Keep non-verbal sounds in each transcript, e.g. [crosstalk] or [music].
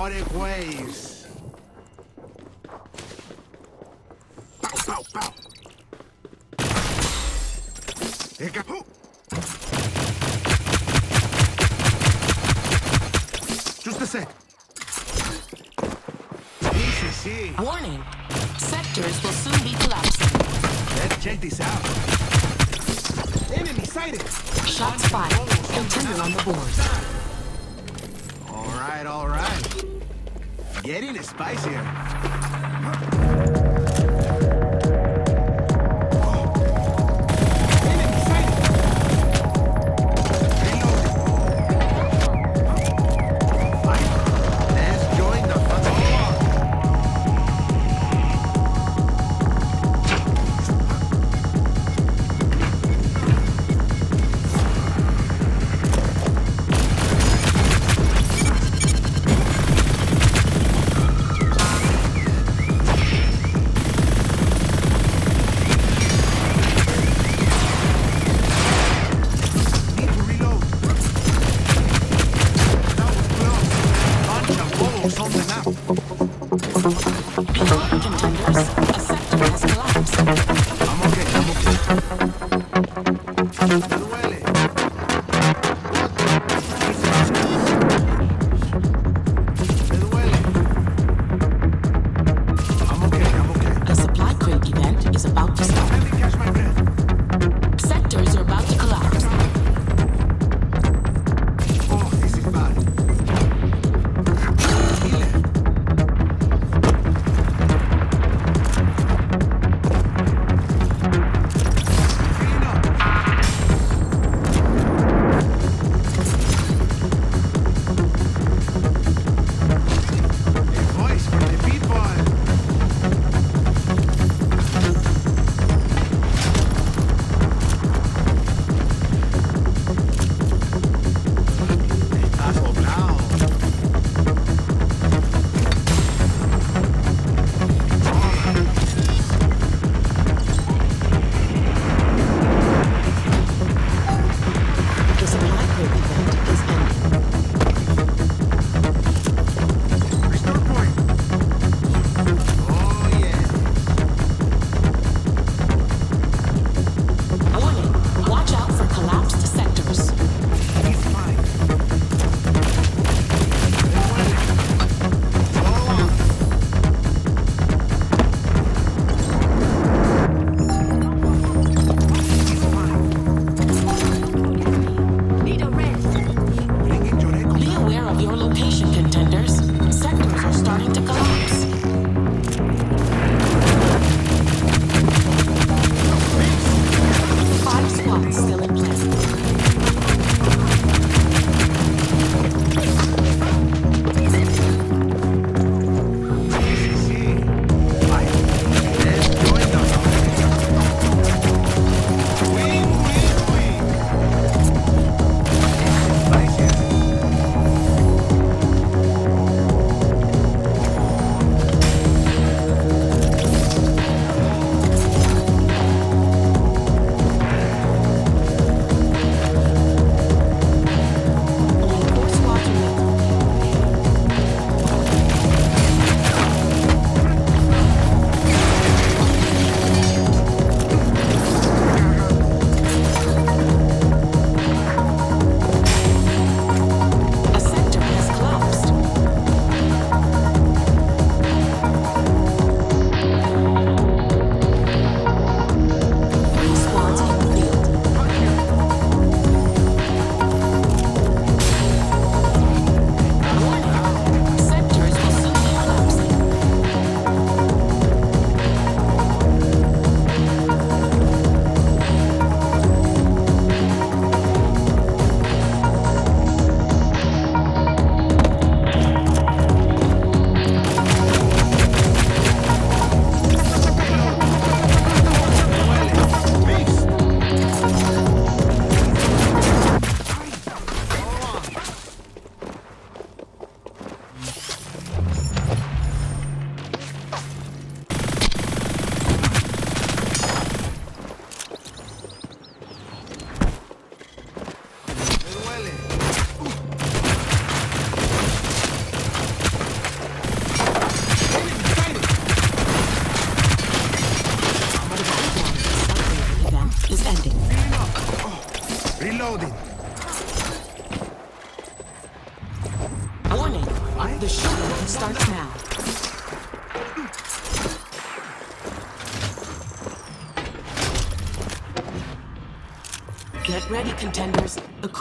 Nordic ways. Bow, bow, bow. Here go. Just a sec. Warning. Sectors will soon be collapsing. Let's check this out. Enemy sighted. Shots fired. Continue on the board. spicier.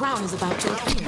The crown is about to appear.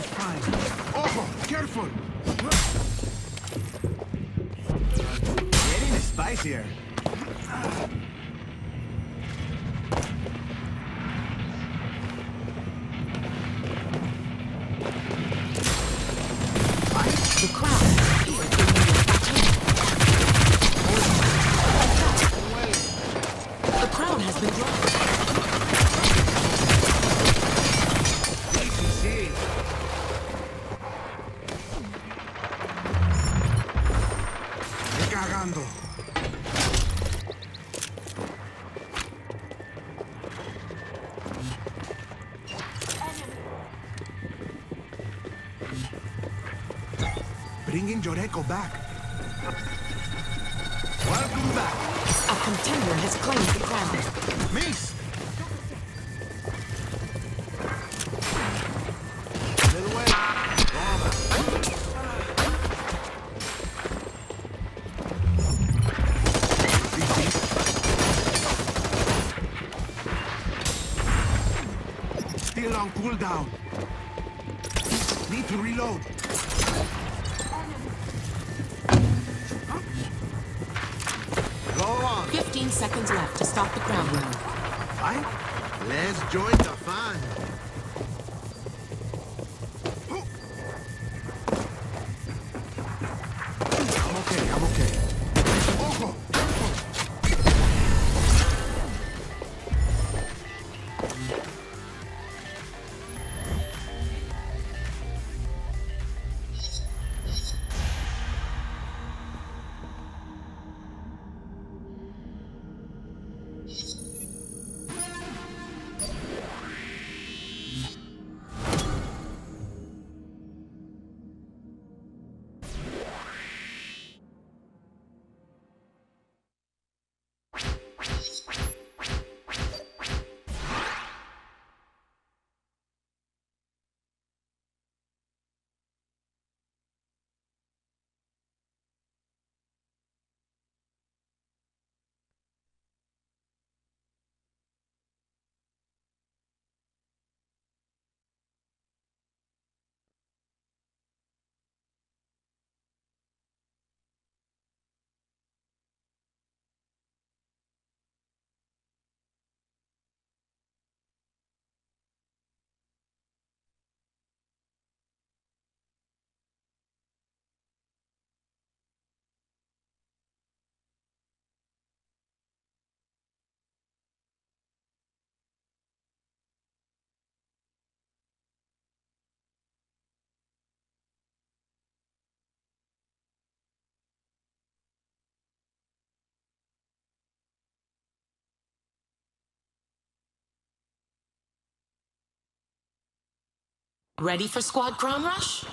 Ready for squad crown rush?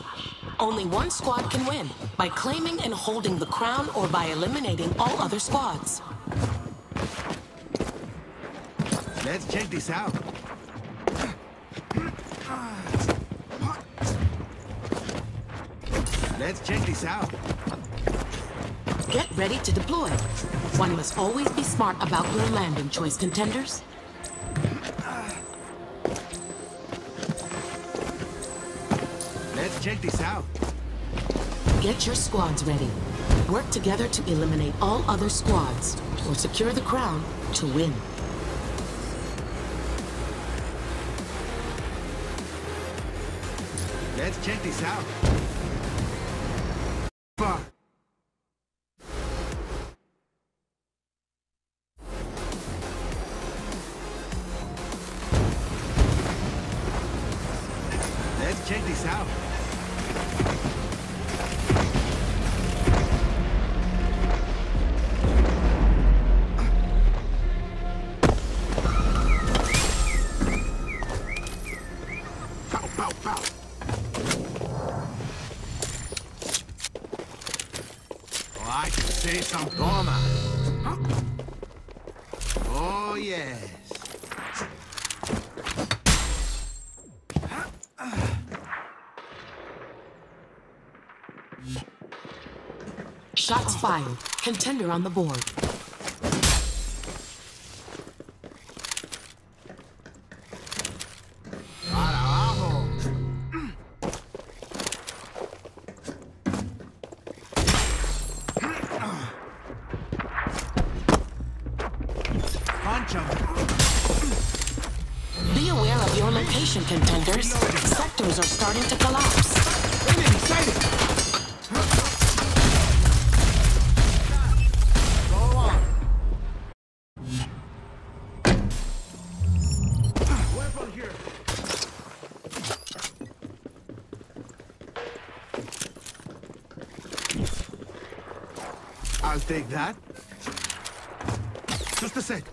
Only one squad can win by claiming and holding the crown or by eliminating all other squads. Let's check this out. Let's check this out. Get ready to deploy. One must always be smart about your landing choice, contenders. Check this out. Get your squads ready. Work together to eliminate all other squads or secure the crown to win. Let's check this out. Toma. Oh, yes. Shots fired. Contender on the board. Starting to collapse. I'll take that. Just a sec.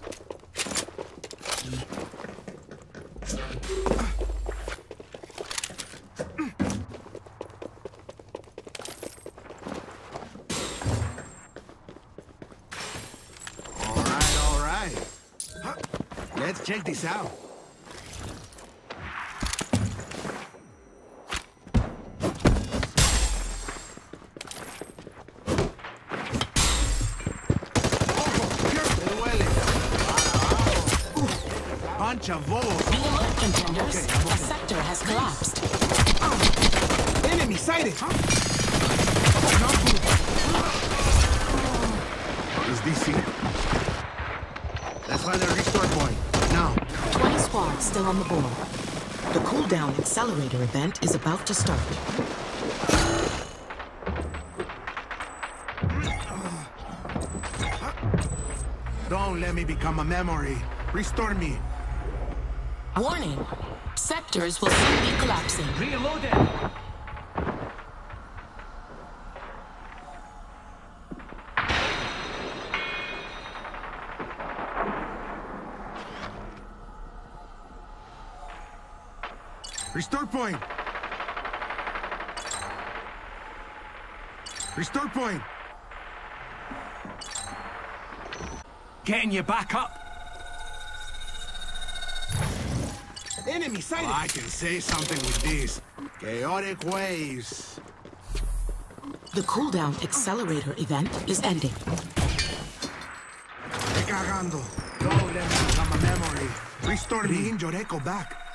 All right, all right. Huh. This out. Accelerator event is about to start. don't let me become a memory. Restore me. Warning. Sectors will soon be collapsing. Restore point. Restore point. Getting you back up. Enemy sighted. I can say something with this. Chaotic waves. The cooldown accelerator event is ending. Te cagando. Don't let me become a memory. Restore me. Bring your echo back.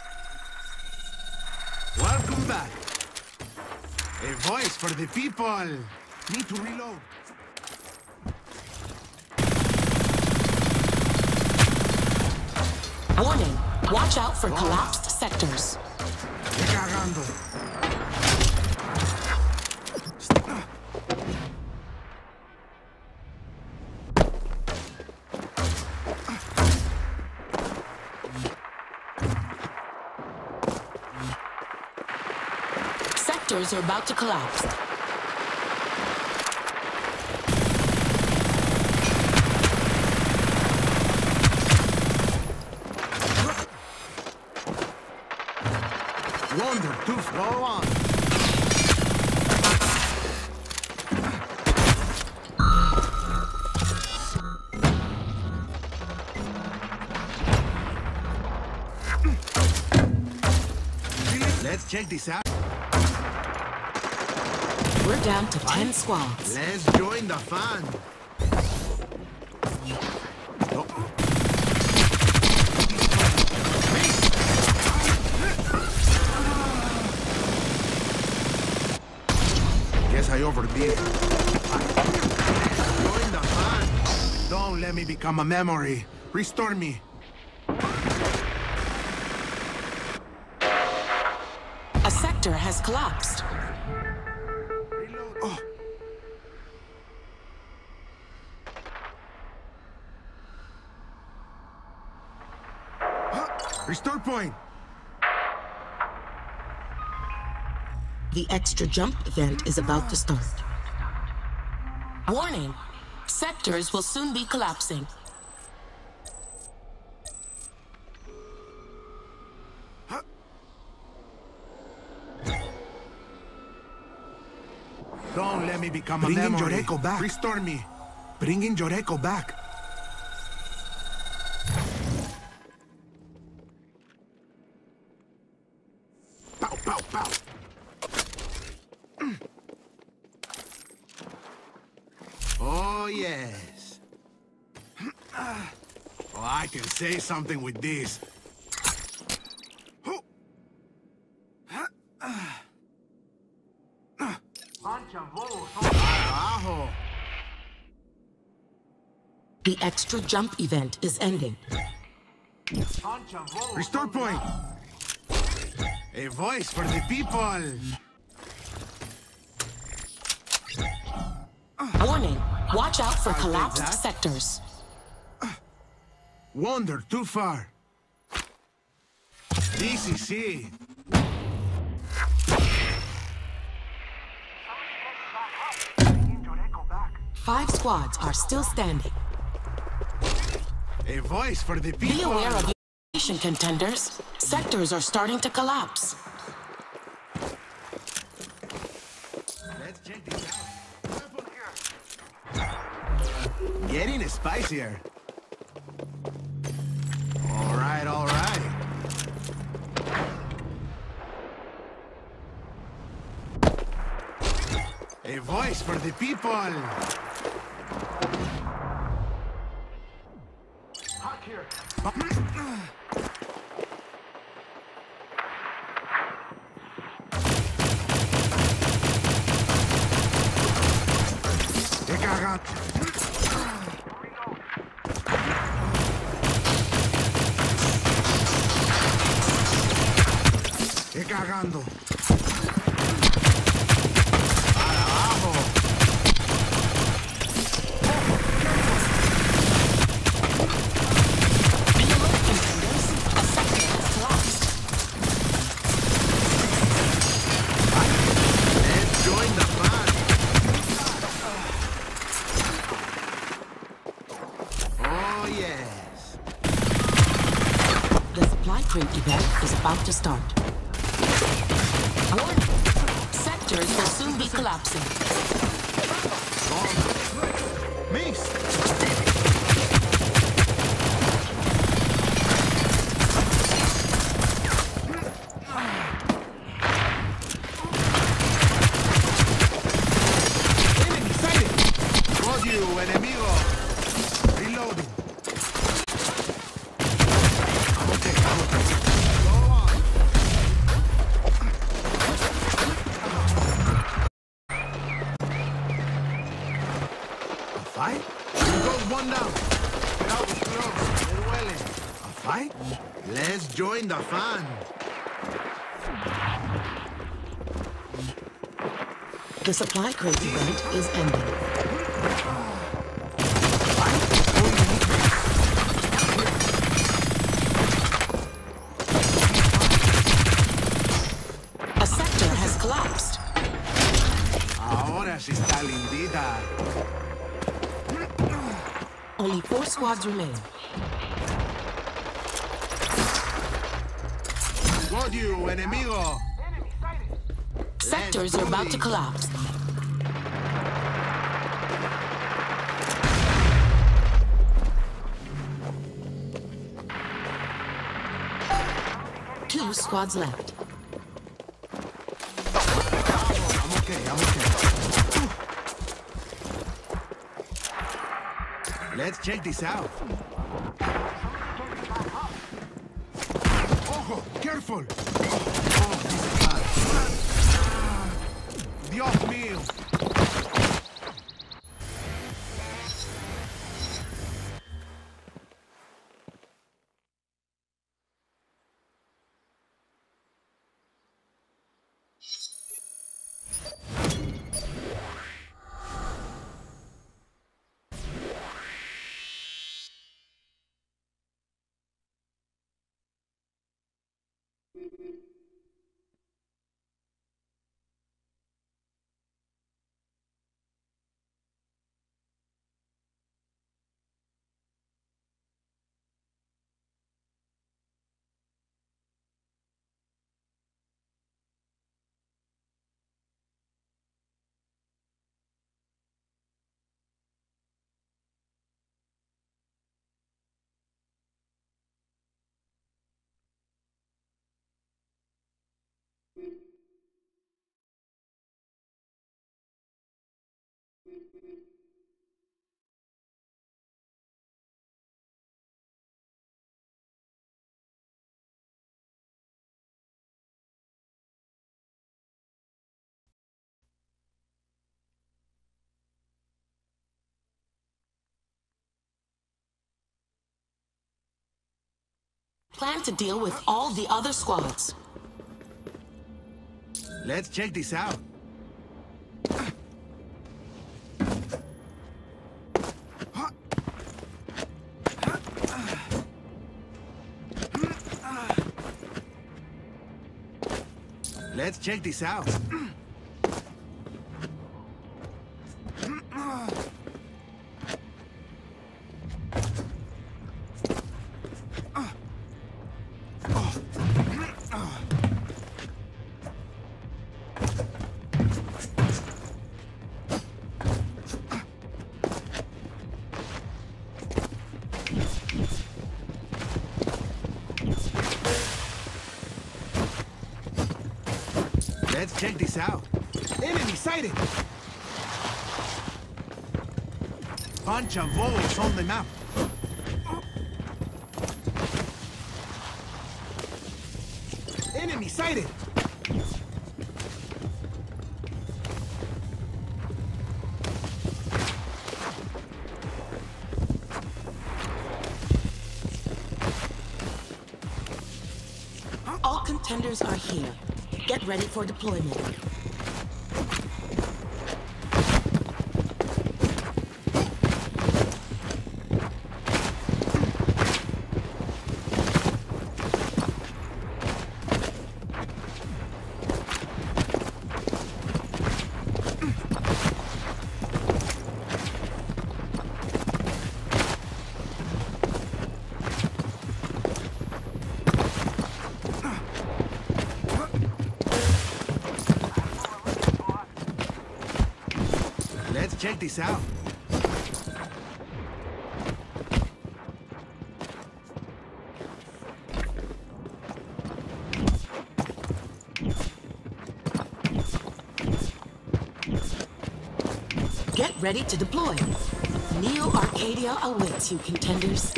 A voice for the people. Need to reload. Warning. Watch out for collapsed sectors. Are about to collapse. On. Let's check this out. Down to 10 squads. Let's join the fun. Guess I overdid. Join the fun. Don't let me become a memory. Restore me. A sector has collapsed. Huh. Restore point. The extra jump event is about to start. Warning. Sectors will soon be collapsing. Don't let me become Bring a in memory. your echo back. Restore me. Bring in your echo back. Say something with this. The extra jump event is ending. Restore point. A voice for the people. Warning, watch out for collapsed sectors. Wander too far. DCC. Five squads are still standing. A voice for the Be aware of your nation contenders. Sectors are starting to collapse. Let's check this out. Getting spicier. Voice for the people. He fun. The supply crate event is ending. A sector has collapsed. Ahora sí está lindita. Only four squads remain. Enemigo. Sectors are about to collapse. Two squads left. I'm okay, I'm okay. Let's check this out. Plan to deal with all the other squads. Let's check this out. Let's check this out. [clears throat] Bunch on the map. Enemy sighted! All contenders are here. Get ready for deployment. Check this out. Get ready to deploy. Neo Arcadia awaits you, contenders.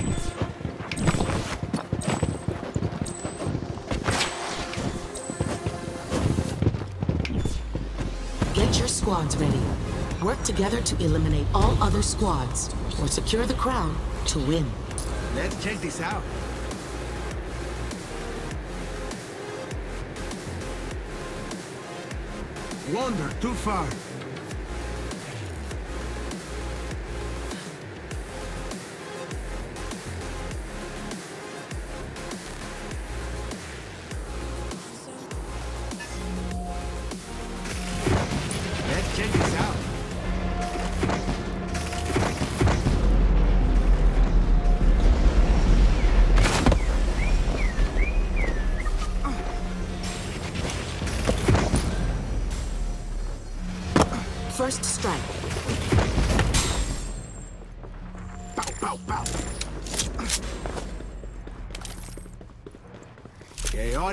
Get your squads ready. Work together to eliminate all other squads, or secure the crown to win. Let's check this out. Wander too far.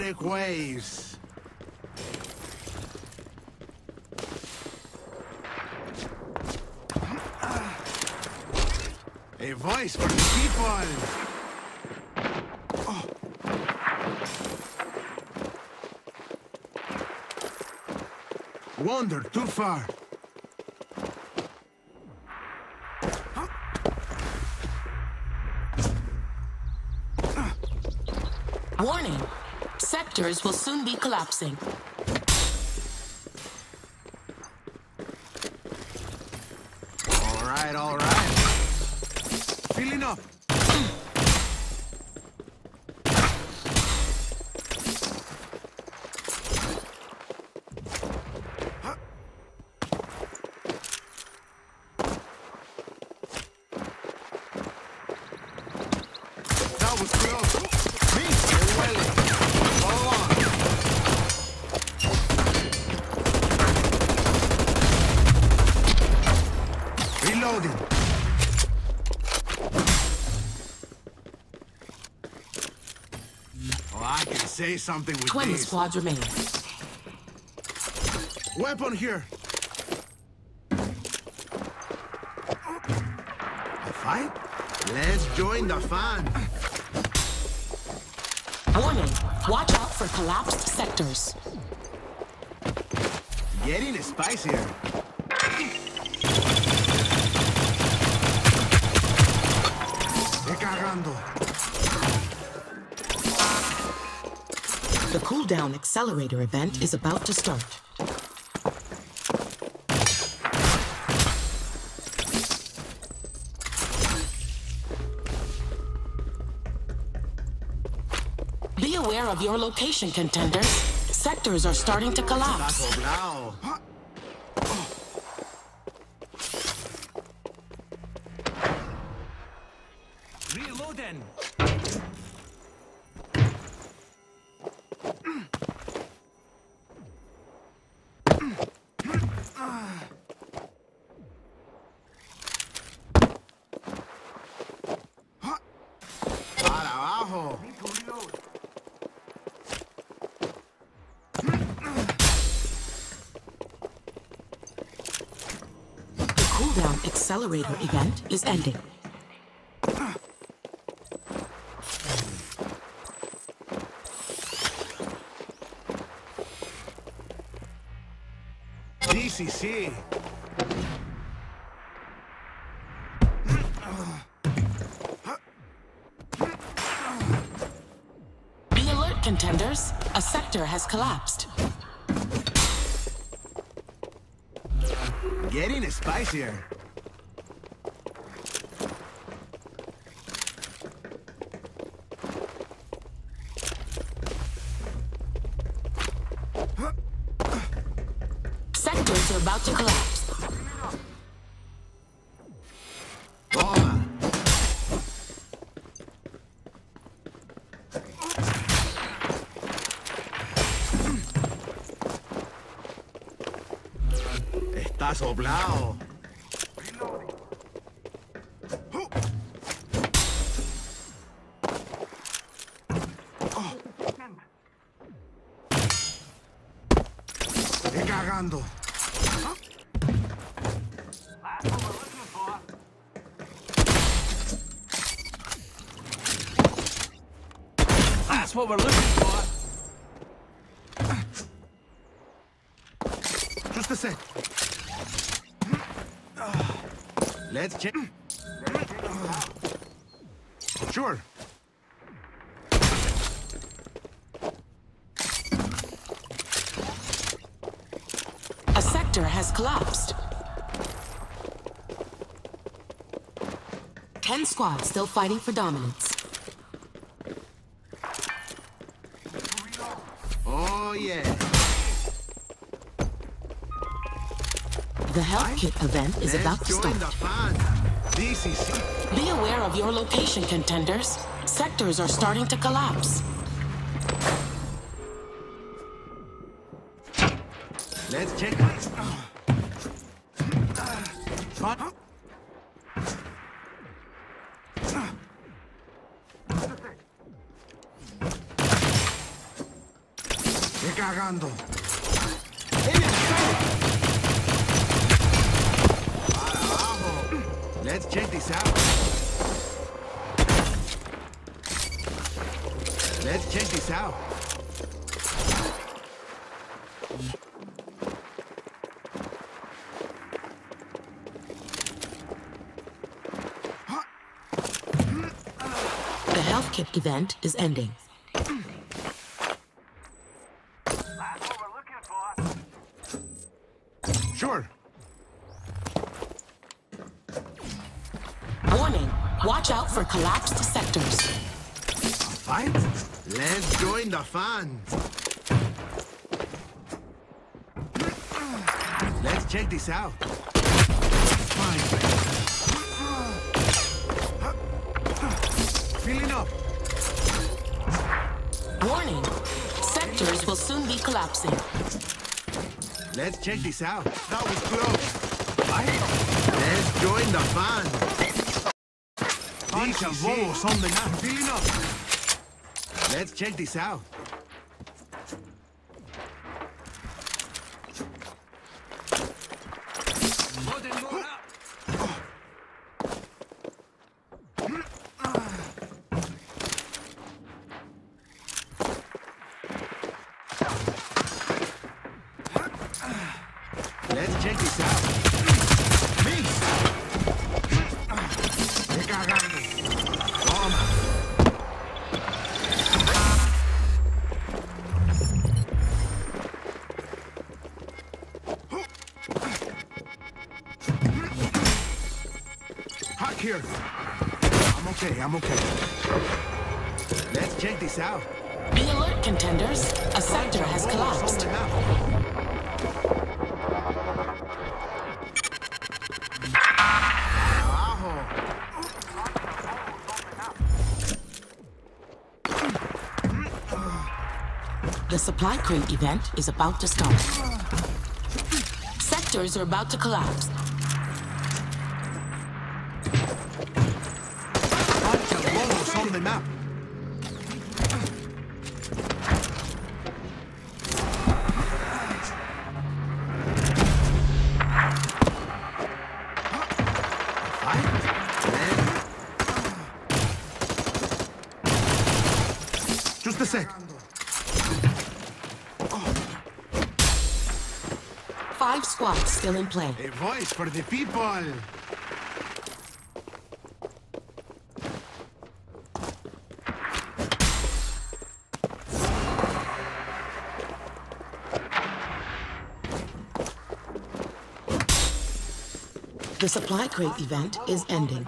Chaotic waves. A voice for people. Wander too far. Sectors will soon be collapsing. All right, all right. Feeling up. That was close. Me, Huele. Follow on. Reloading. Oh, I can say something with Twenty this. squads remain. Weapon here. A fight? Let's join the fun. Warning. Watch out for collapsed sectors. Getting a spicier. Cooldown accelerator event is about to start. Be aware of your location, contenders. Sectors are starting to collapse. Accelerator event is ending. DCC. Be alert, contenders. A sector has collapsed. Getting a spicier. About to soplado. Ten squads still fighting for dominance. Oh, yeah. The health kit event is Let's about to start. fun. Be aware of your location, contenders. Sectors are starting to collapse. Let's check. Fun. Estoy cagando. Let's check this out. Let's check this out. The health kit event is ending. Fun. Let's check this out. Fine. Feeling up. Warning, sectors will soon be collapsing. Let's check this out. That was close. Let's join the fun. Are bobos on the map. Feeling up. Let's check this out. Okay, I'm okay. Let's check this out. Be alert, contenders. A sector has collapsed. something happened. Abajo. The supply crate event is about to start. Sectors are about to collapse. Still in play. a voice for the people. The supply crate event is ending.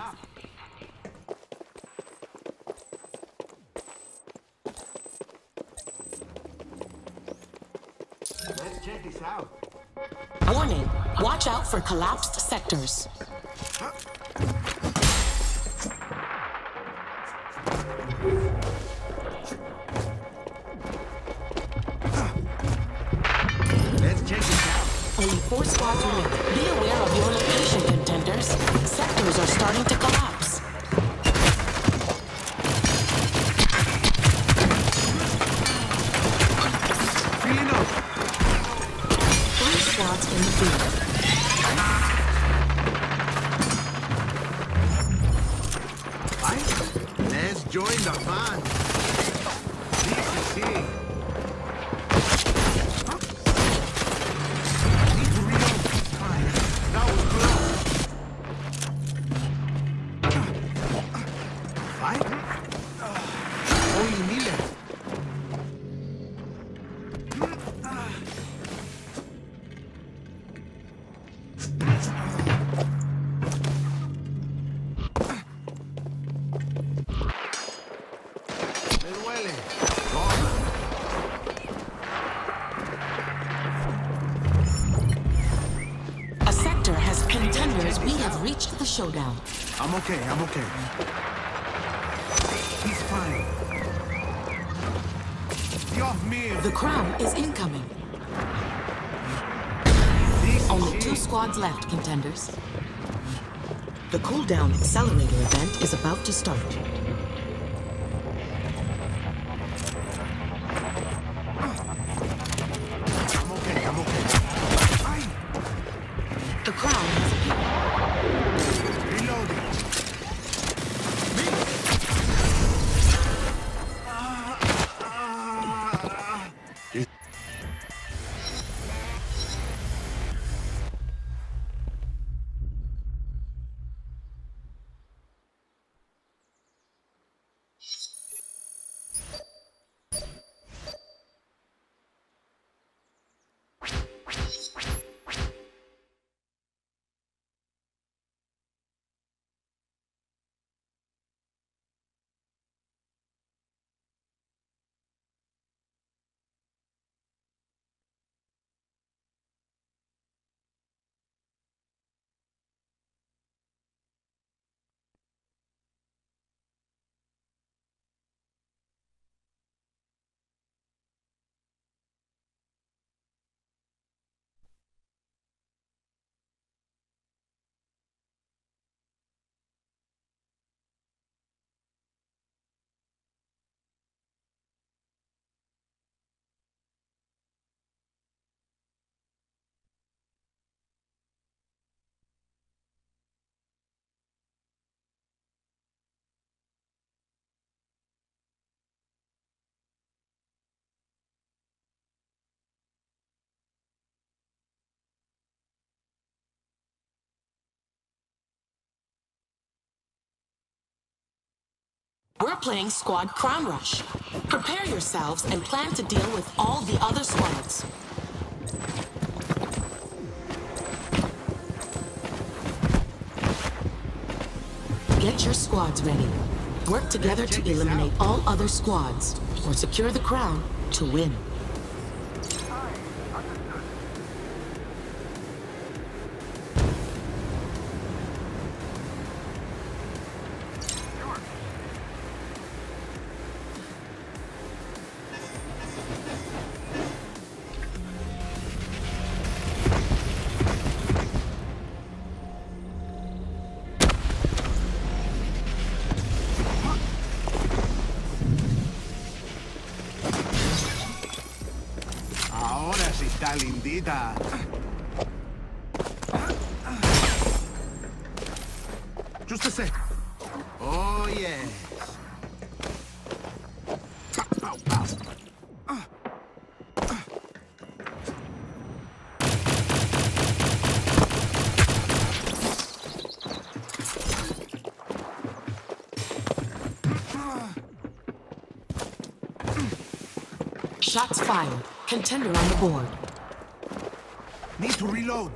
For collapsed sectors. Okay, I'm okay. He's fine. The crown is incoming. DCC. Only two squads left, contenders. The cooldown accelerator event is about to start. We're playing Squad Crown Rush. Prepare yourselves and plan to deal with all the other squads. Get your squads ready. Work together to eliminate all other squads, or secure the crown to win. Shots fired. Contender on the board. Need to reload.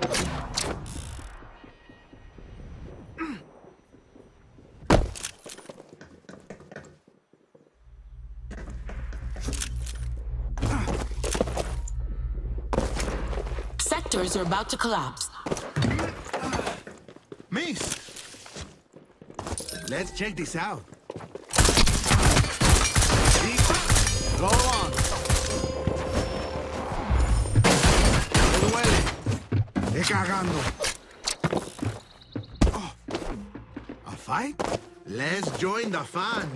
Sectors are about to collapse. Missed. Let's check this out. Go on. Cagando. A fight? Let's join the fun.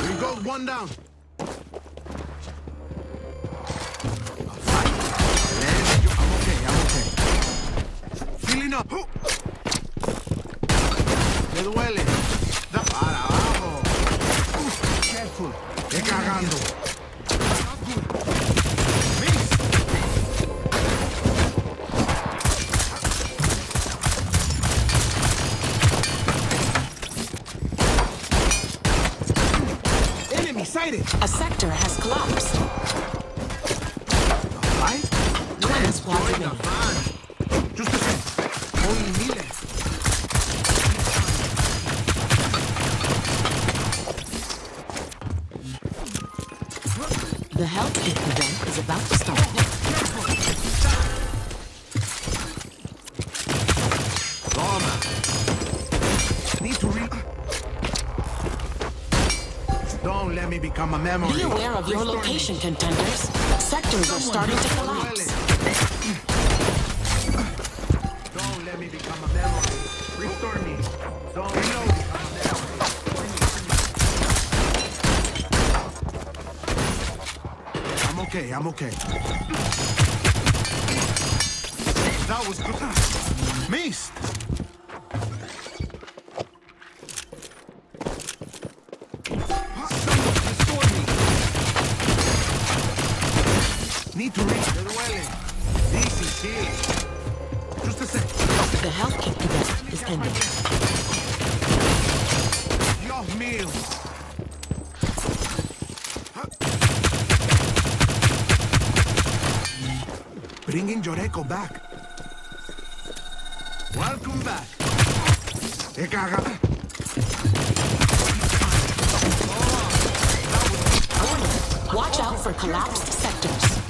We got one down. Of your location, contenders. Sectors are starting to collapse. Don't let me become a memory. Restore me. Don't let me become a memory. I'm okay, I'm okay. That was good. Need to reach the dwelling. This is it. Just a sec. The health kit event is ending. Dios mío. Bringing Joreko back. Welcome back. Cagando. Watch out for collapsed sectors.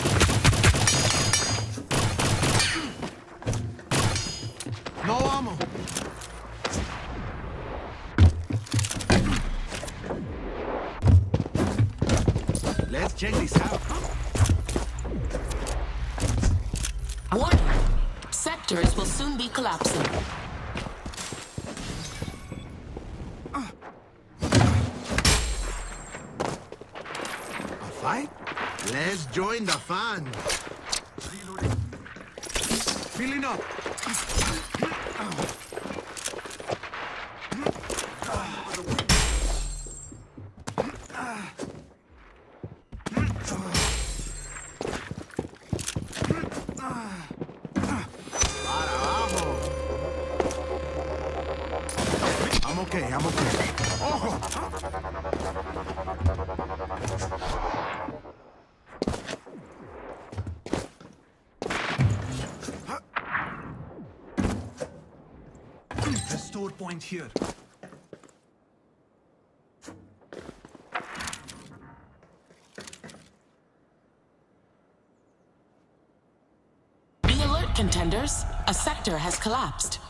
here. Be alert, contenders. A sector has collapsed.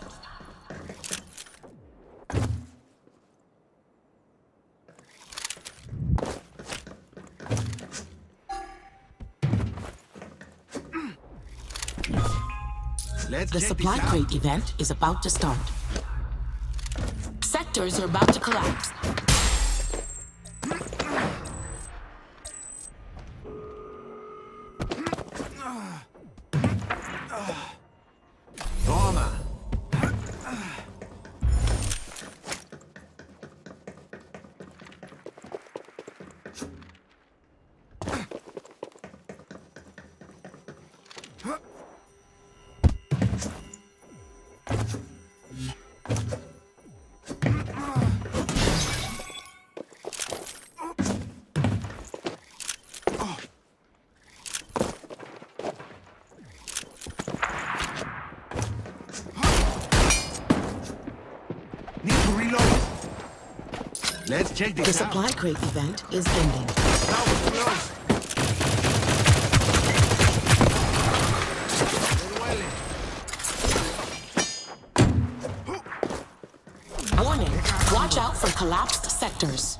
The supply crate event is about to start reactors are about to collapse. the supply crate event is ending. Warning, watch out for collapsed sectors.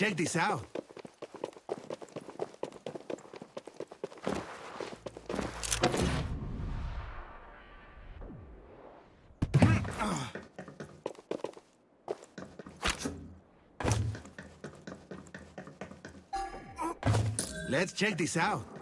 Check this out. Let's check this out.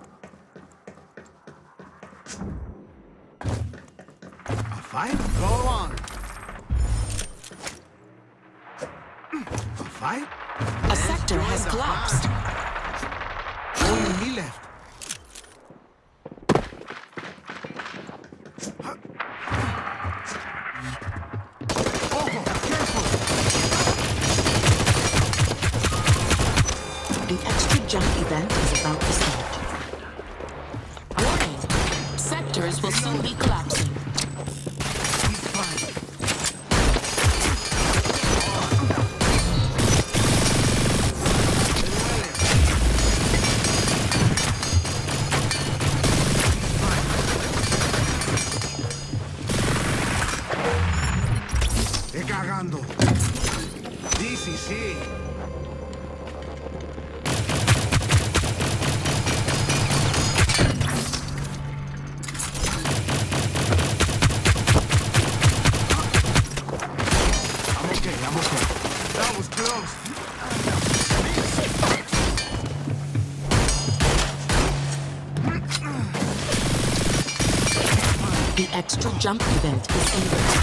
jump event is ended.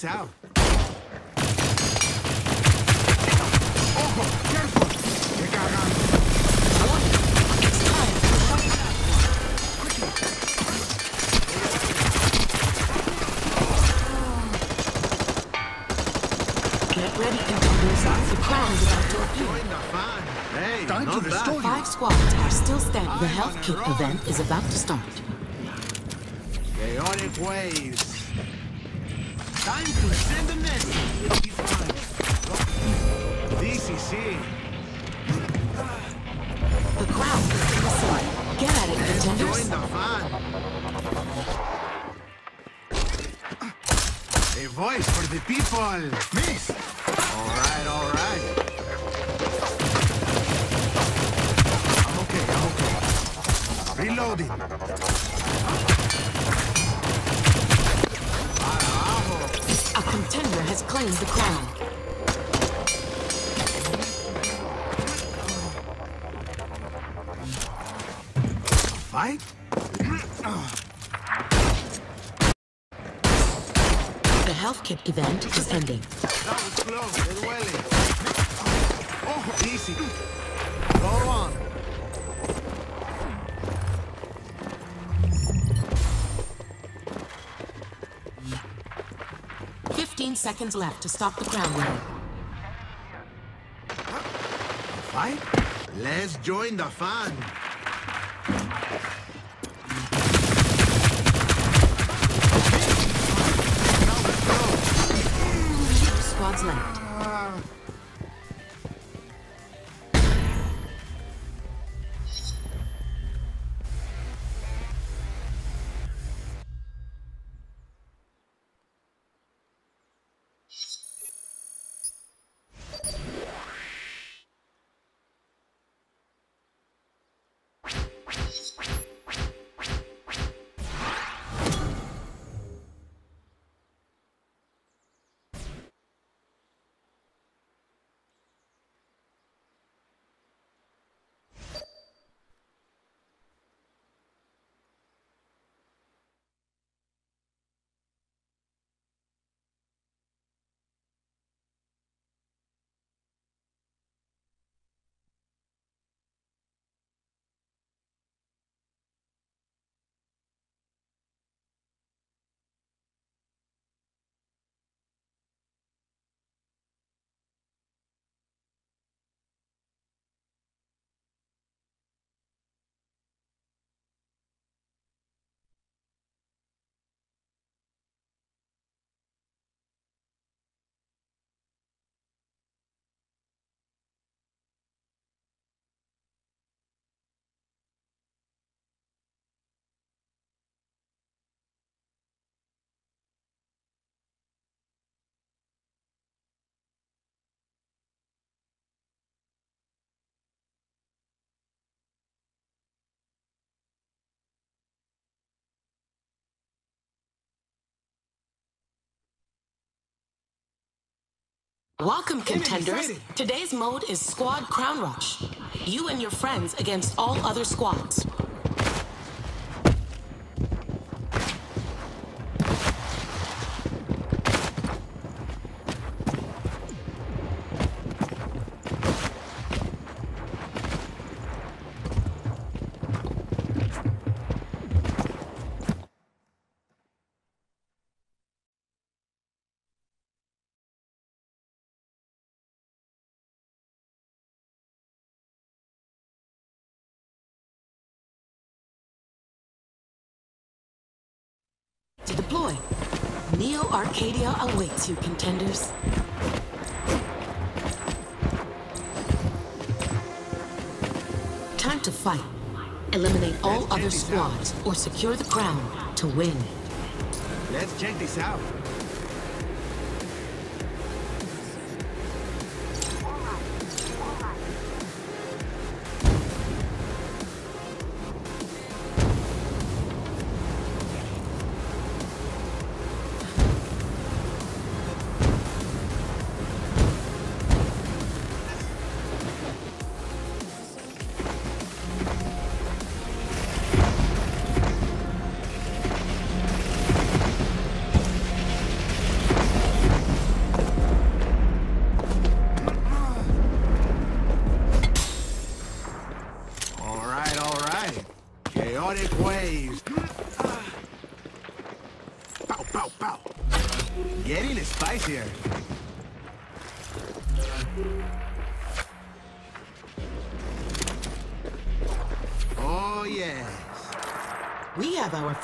This out. Ojo, careful. Qué cagado. It's time. Get ready, contenders. The crown is about to appear. Join the. Hey, Time to restore bad. Five squads are still standing. The health kit event is about to start. Chaotic waves. Ending. That was close. Oh, easy. Go on. Fifteen seconds left to stop the ground winning. Fight? Let's join the fun. Welcome, contenders. Today's mode is Squad Crown Rush. You and your friends against all other squads. Arcadia awaits you, contenders. Time to fight. Eliminate all Let's other squads or secure the crown to win. Let's check this out.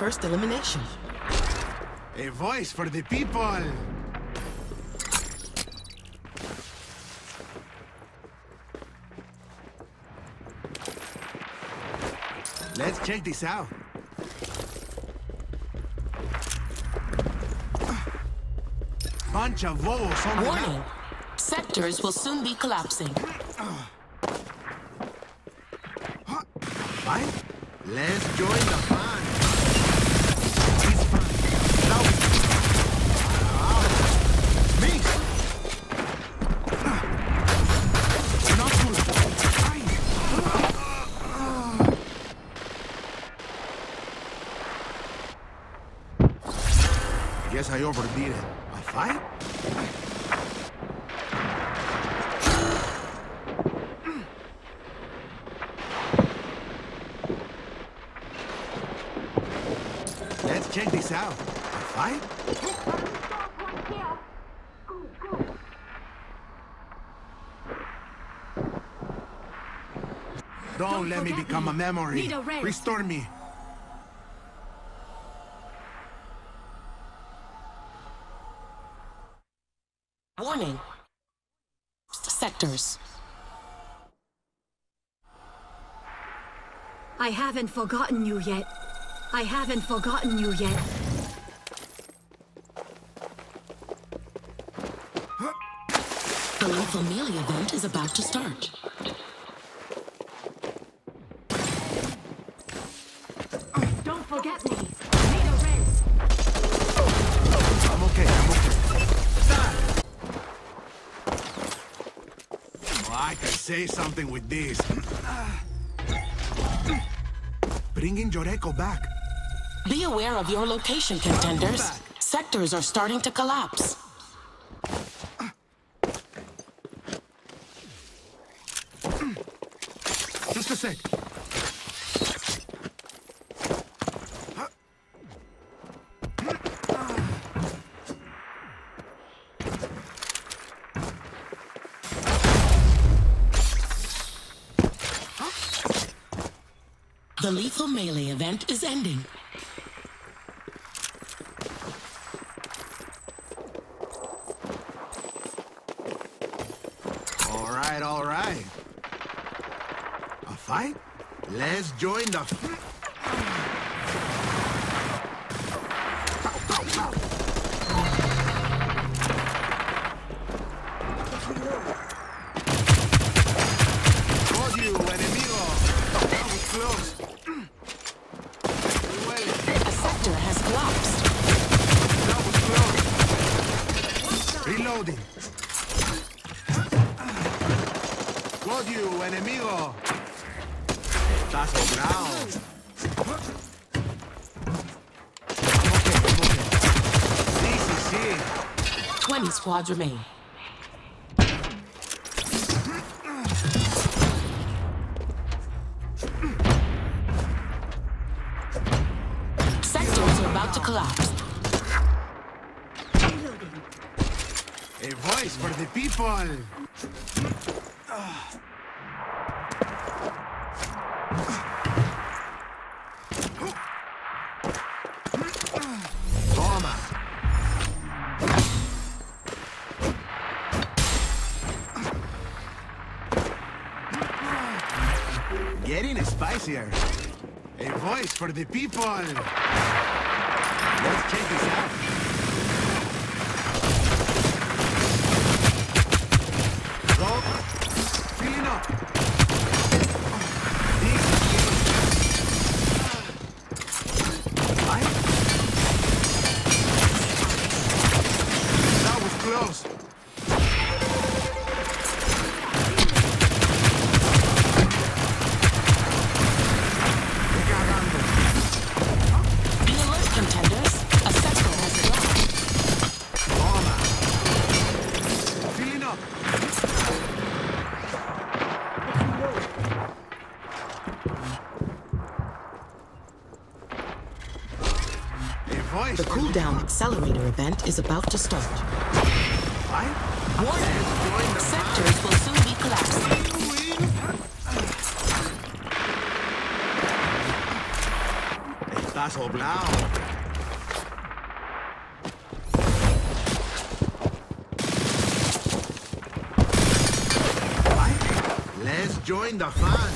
First elimination. A voice for the people. Let's check this out. Bunch of wolves on the Warning. Sectors will soon be collapsing. Fine. Let's join the fun. It's fun. Now Ah, me. Not good. Fine. Guess I overdid it. A fight? Let's check this out. A fight? Don't, let me become me. a memory. Need a rest. Restore me. Warning. Sectors. I haven't forgotten you yet. I haven't forgotten you yet. The lethal melee event is about to start. Don't forget me. Need a rest. I'm okay, I'm okay. Stop! Oh, I can say something with this. Bringing Joreko back. Be aware of your location, contenders. Sectors are starting to collapse. The lethal melee event is ending. All right, all right. A fight? Let's join the... 20 squads remain. Getting. A voice for the people. Let's check this is about to start. Fight? Warning! Sectors will soon be collapsing. Estás? Let's join the fun.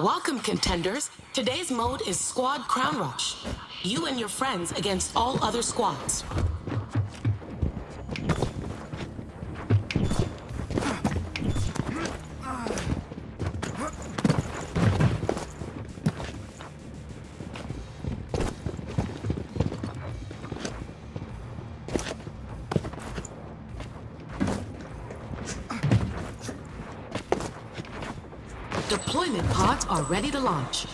Welcome, contenders. Today's mode is Squad Crown Rush. You and your friends against all other squads. Are ready to launch.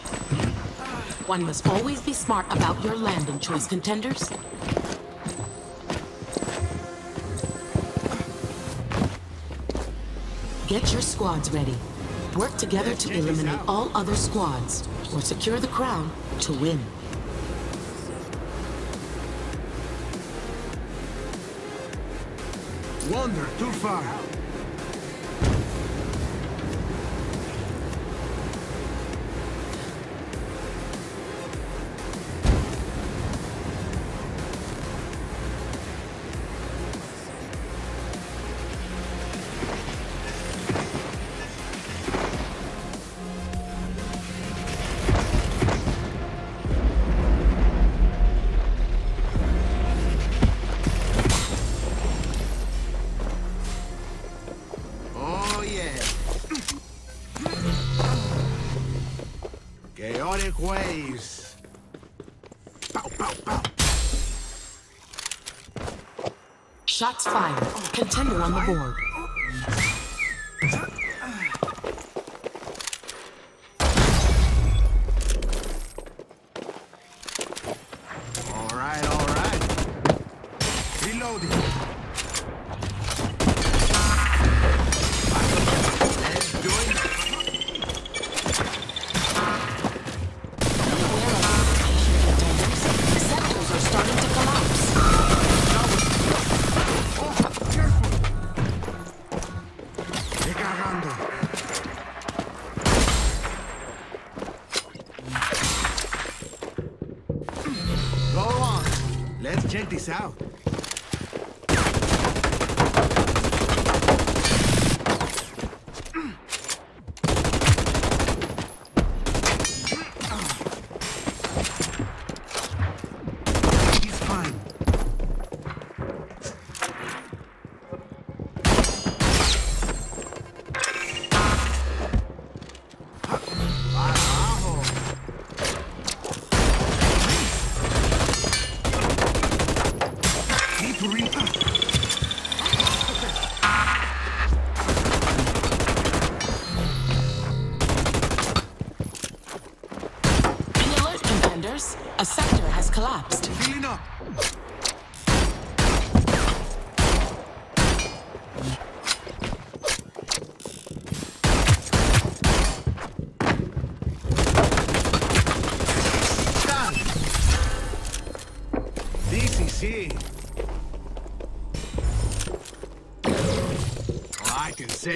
One must always be smart about your landing choice, contenders. Get your squads ready. Work together to eliminate all other squads, or secure the crown to win. Wander too far. Waves. Pow, pow, pow. Shots fired. Contender on the board.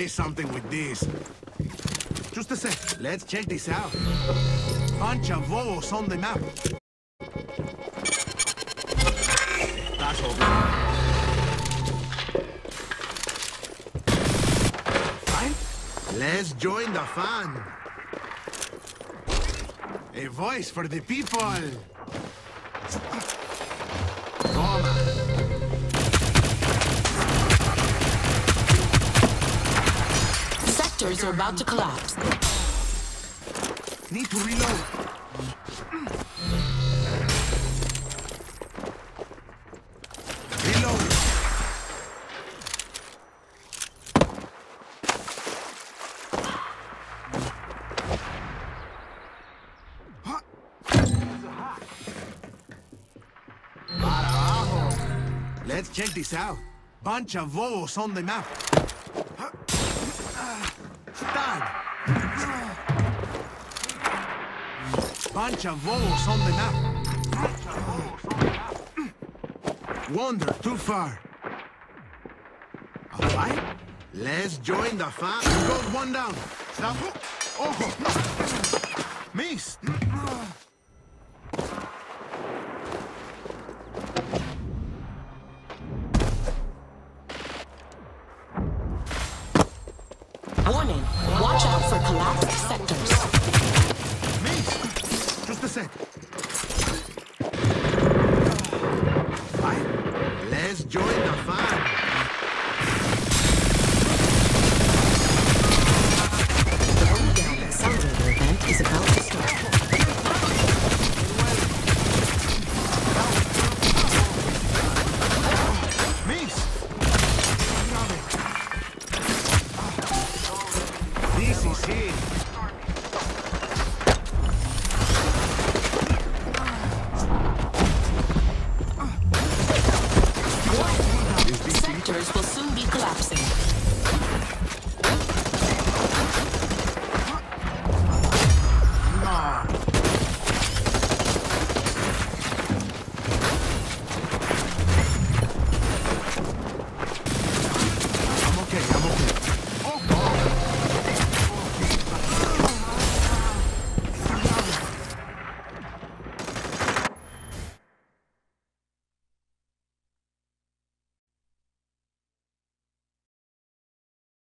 Say something with this. Just a sec. Let's check this out. Bunch of Vos on the map. That's over. Fine. Let's join the fun. A voice for the people. Sectors are about to collapse. Need to reload. Let's check this out. Bunch of Vos on the map. Of Vos on the map. Wander too far. All right, let's join the fun. Go one down. Stop. Ojo.